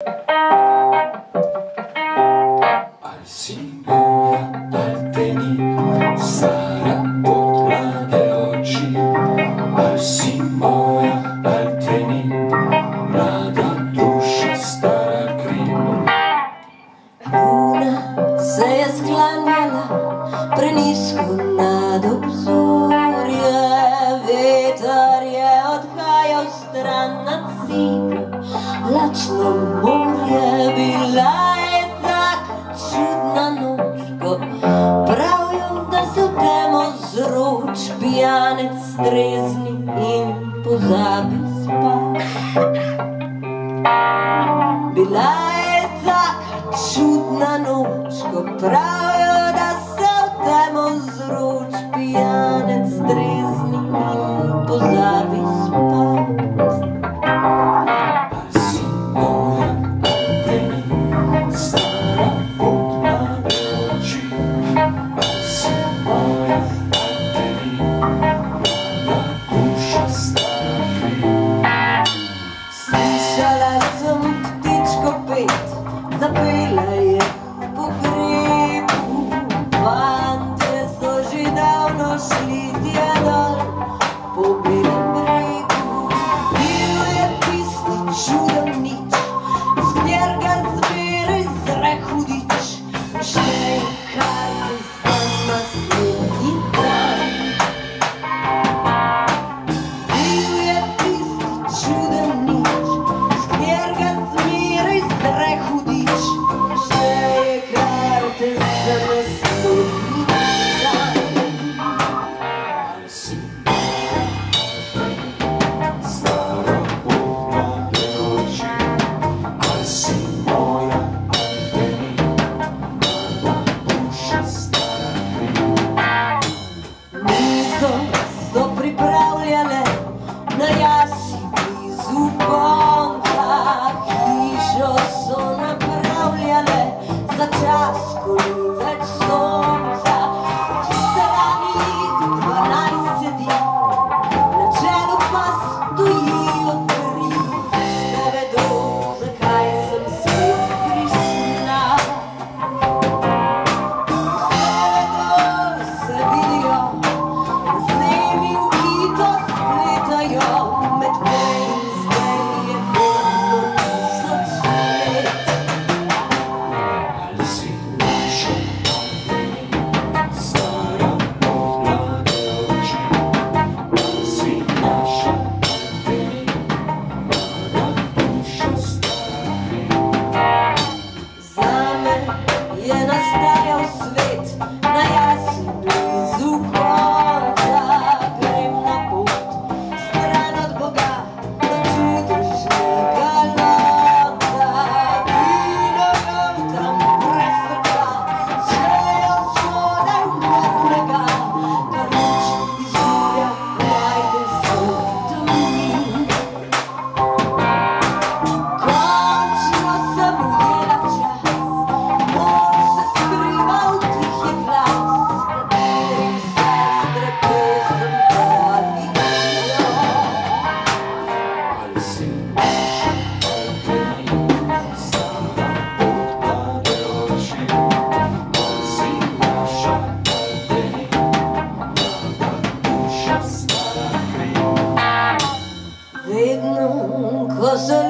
I see. Nočno morje bila je taka čudna nočko Pravijo, da se v temo zroč pijanec strezni in pozabi spat. Bila je taka čudna nočko Pravijo, verga что, что приправ. just Видно, косо